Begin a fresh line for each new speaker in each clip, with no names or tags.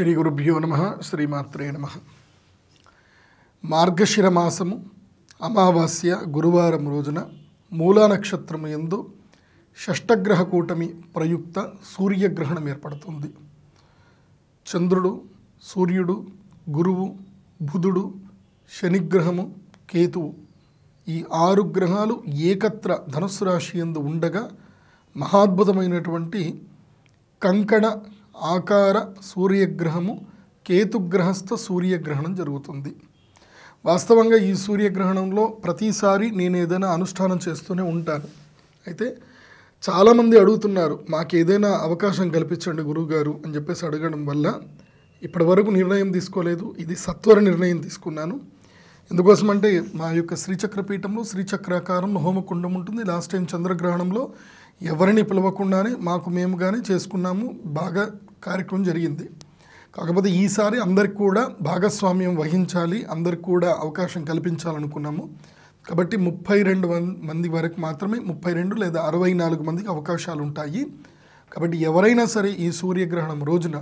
శ్రీ గురుభ్యో నమ శ్రీమాత్రే నమ మార్గశిర మాసము అమావాస్య గురువారం రోజున మూలా నక్షత్రము ఎందు షష్టగ్రహ కూటమి ప్రయుక్త సూర్యగ్రహణం ఏర్పడుతుంది. చంద్రుడు సూర్యుడు గురువు బుధుడు శనిగ్రహము కేతువు ఈ ఆరు గ్రహాలు ఏకత్ర ధనుస్సు రాశి ఎందు ఉండగా మహాద్భుతమైనటువంటి కంకణ ఆకార సూర్యగ్రహము కేతుగ్రహస్థ సూర్యగ్రహణం జరుగుతుంది. వాస్తవంగా ఈ సూర్యగ్రహణంలో ప్రతిసారి నేను ఏదైనా అనుష్ఠానం చేస్తూనే ఉంటాను. అయితే చాలామంది అడుగుతున్నారు మాకు ఏదైనా అవకాశం కల్పించండి గురువుగారు అని చెప్పేసి అడగడం వల్ల ఇప్పటివరకు నిర్ణయం తీసుకోలేదు. ఇది సత్వర నిర్ణయం తీసుకున్నాను. ఎందుకోసం అంటే మా యొక్క శ్రీచక్ర పీఠంలో శ్రీచక్రాకారంలో హోమకుండం ఉంటుంది. లాస్ట్ టైం చంద్రగ్రహణంలో ఎవరిని పిలవకుండానే మాకు మేముగానే చేసుకున్నాము బాగా కార్యక్రమం జరిగింది. కాకపోతే ఈసారి అందరికి కూడా భాగస్వామ్యం వహించాలి అందరికి కూడా అవకాశం కల్పించాలనుకున్నాము. కాబట్టి ముప్పై రెండు మంది వరకు మాత్రమే ముప్పై రెండు లేదా అరవై నాలుగు మందికి అవకాశాలు ఉంటాయి కాబట్టి ఎవరైనా సరే ఈ సూర్యగ్రహణం రోజున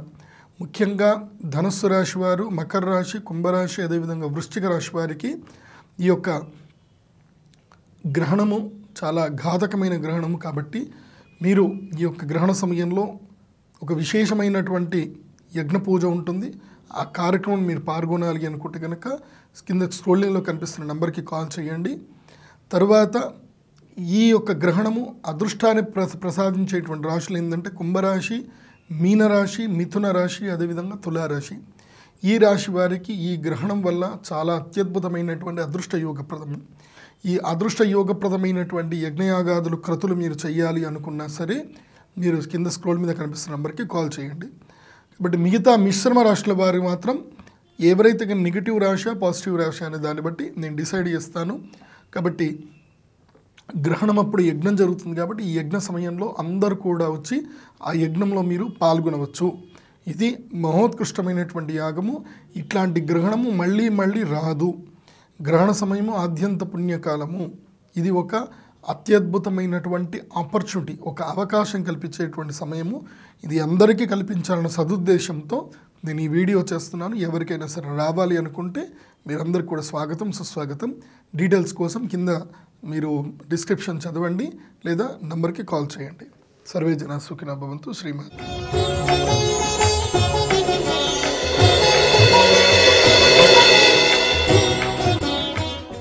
ముఖ్యంగా ధనుస్సు రాశి వారు మకర రాశి కుంభరాశి అదేవిధంగా వృశ్చిక రాశి వారికి ఈ యొక్క గ్రహణము చాలా ఘాతకమైన గ్రహణము కాబట్టి మీరు ఈ యొక్క గ్రహణ సమయంలో ఒక విశేషమైనటువంటి యజ్ఞ పూజ ఉంటుంది. ఆ కార్యక్రమం మీరు పాల్గొనాలి అనుకుంటే కనుక కింద స్క్రోలింగ్లో కనిపిస్తున్న నెంబర్కి కాల్ చేయండి. తరువాత ఈ యొక్క గ్రహణము అదృష్టాన్ని ప్రస ప్రసాదించేటువంటి రాశులు ఏంటంటే కుంభరాశి మీనరాశి మిథున రాశి అదేవిధంగా తులారాశి. ఈ రాశి వారికి ఈ గ్రహణం వల్ల చాలా అత్యద్భుతమైనటువంటి అదృష్ట యోగప్రదం. ఈ అదృష్ట యోగప్రదమైనటువంటి యజ్ఞయాగాదులు క్రతులు మీరు చేయాలి అనుకున్నా సరే మీరు కింద స్క్రోల్ మీద కనిపిస్తున్న నెంబర్కి కాల్ చేయండి. కాబట్టి మిగతా మిశ్రమ రాశుల వారు మాత్రం ఎవరైతే నెగిటివ్ రాశ పాజిటివ్ రాశ అనే దాన్ని బట్టి నేను డిసైడ్ చేస్తాను. కాబట్టి గ్రహణం అప్పుడు యజ్ఞం జరుగుతుంది కాబట్టి ఈ యజ్ఞ సమయంలో అందరూ కూడా వచ్చి ఆ యజ్ఞంలో మీరు పాల్గొనవచ్చు. ఇది మహోత్కృష్టమైనటువంటి యాగము. ఇట్లాంటి గ్రహణము మళ్ళీ మళ్ళీ రాదు. గ్రహణ సమయము ఆద్యంత పుణ్యకాలము. ఇది ఒక అత్యద్భుతమైనటువంటి ఆపర్చునిటీ ఒక అవకాశం కల్పించేటువంటి సమయము. ఇది అందరికీ కల్పించాలన్న సదుద్దేశంతో నేను ఈ వీడియో చేస్తున్నాను. ఎవరికైనా సరే రావాలి అనుకుంటే మీరందరికీ కూడా స్వాగతం సుస్వాగతం. డీటెయిల్స్ కోసం కింద మీరు డిస్క్రిప్షన్ చదవండి లేదా నంబర్కి కాల్ చేయండి. సర్వే జన సుఖిన భవంతు. శ్రీమతి